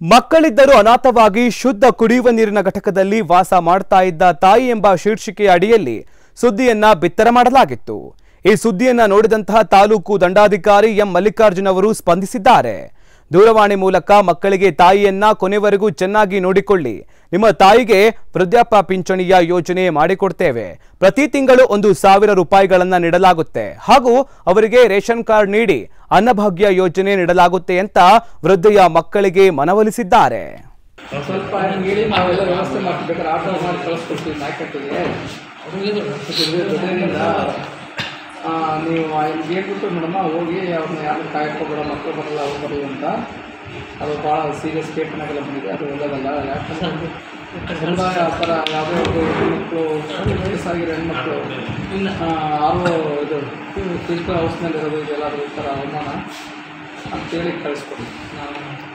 ಮಕ್ಕಳಿದ್ದರೂ ಅನಾಥವಾಗಿ ಶುದ್ಧ ಕುಡಿಯುವ ನೀರಿನ ಘಟಕದಲ್ಲಿ ವಾಸ ಮಾಡ್ತಾ ಇದ್ದ ತಾಯಿ ಎಂಬ ಶೀರ್ಷಿಕೆಯ ಅಡಿಯಲ್ಲಿ ಸುದ್ದಿಯನ್ನ ಬಿತ್ತರ ಮಾಡಲಾಗಿತ್ತು. ಈ ಸುದ್ದಿಯನ್ನ ನೋಡಿದಂತಹ ತಾಲೂಕು ದಂಡಾಧಿಕಾರಿ ಎಂ ಮಲ್ಲಿಕಾರ್ಜುನ್ ಅವರು ಸ್ಪಂದಿಸಿದ್ದಾರೆ. ದೂರವಾಣಿ ಮೂಲಕ ಮಕ್ಕಳಿಗೆ ತಾಯಿಯನ್ನ ಕೊನೆವರೆಗೂ ಚೆನ್ನಾಗಿ ನೋಡಿಕೊಳ್ಳಿ. ನಿಮ್ಮ ತಾಯಿಗೆ ವೃದ್ಧಾಪ್ಯ ಪಿಂಚಣಿಯ ಯೋಜನೆ ಮಾಡಿಕೊಡ್ತೇವೆ. ಪ್ರತಿ ತಿಂಗಳು ಒಂದು ಸಾವಿರ ರೂಪಾಯಿಗಳನ್ನ ನೀಡಲಾಗುತ್ತೆ. ಹಾಗೂ ಅವರಿಗೆ ರೇಷನ್ ಕಾರ್ಡ್ ನೀಡಿ ಅನ್ನಭಾಗ್ಯ ಯೋಜನೆ ನೀಡಲಾಗುತ್ತೆ ಅಂತ ವೃದ್ಧೆಯ ಮಕ್ಕಳಿಗೆ ಮನವೊಲಿಸಿದ್ದಾರೆ. ನೀವು ಇಲ್ಲಿ ಹೇಳ್ಬಿಟ್ಟು ಮೇಡಮ್ಮ ಹೋಗಿ ಅವ್ರನ್ನ ಯಾರು ಕಾಯ್ಕೋಬೇಡ ಮಕ್ಕಳು ಬರಲ್ಲ, ಅವ್ರು ಬರಲಿ ಅಂತ. ಅದು ಭಾಳ ಸೀರಿಯಸ್ ಸ್ಟೇಟ್ಮೆಂಟ್ ಬಂದಿದೆ, ಅದು ಒಳ್ಳೆಯದಲ್ಲ ಯಾಕಂದ್ರೆ ತುಂಬ ಆ ಥರ ಯಾವುದೇ ಒಂದು ಹೆಣ್ಮಕ್ಳು ವಯಸ್ಸಾಗಿರೋ ಹೆಣ್ಮಕ್ಳು ಆರು ಇದು ಫಿಸಿಕಲ್ ಹೌಸ್ನಲ್ಲಿರೋದು ಇದೆಲ್ಲ ಈ ಥರ ಅವಮಾನ ಅಂತೇಳಿ ಕಳಿಸ್ಕೊಡಿ.